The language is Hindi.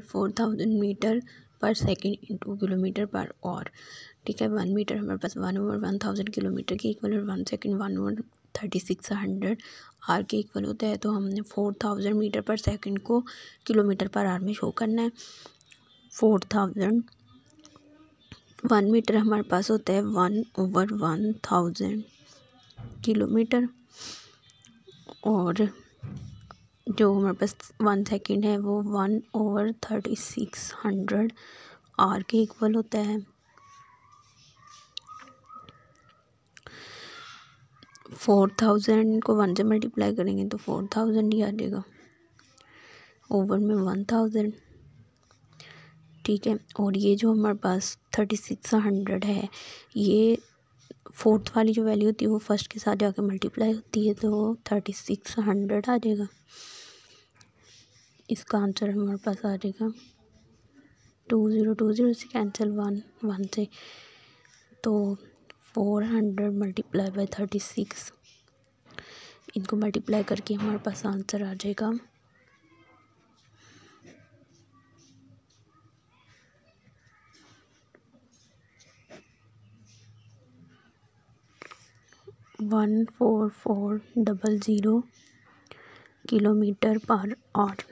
Four thousand metre per second into kilometre per hour ठीक है वन मीटर हमारे पास one over one thousand kilometre के इक्वल और one second one over thirty six hundred hour के इक्वल होता है तो हमने four thousand metre per second को किलोमीटर पर आर में शो करना है। फोर थाउज़ेंड वन मीटर हमारे पास होता है one over one thousand kilometre और जो हमारे पास वन सेकेंड है, वो one over thirty six hundred hour के इक्वल होता है। फोर थाउज़ेंड को वन से मल्टीप्लाई करेंगे तो फोर थाउज़ेंड ही आ जाएगा। ओवर में वन थाउज़ेंड ठीक है, और ये जो हमारे पास थर्टी सिक्स हंड्रेड है, ये फोर्थ वाली जो वैल्यू होती है, वो फ़र्स्ट के साथ जाके मल्टीप्लाई होती है तो थर्टी सिक्स हंड्रेड आ जाएगा। इसका आंसर हमारे पास आ जाएगा टू ज़ीरो टू ज़ीरो से कैंसिल वन वन से। तो four hundred multiply by thirty six इनको मल्टीप्लाई करके हमारे पास आंसर आ जाएगा। One four four double zero kilometre per hour.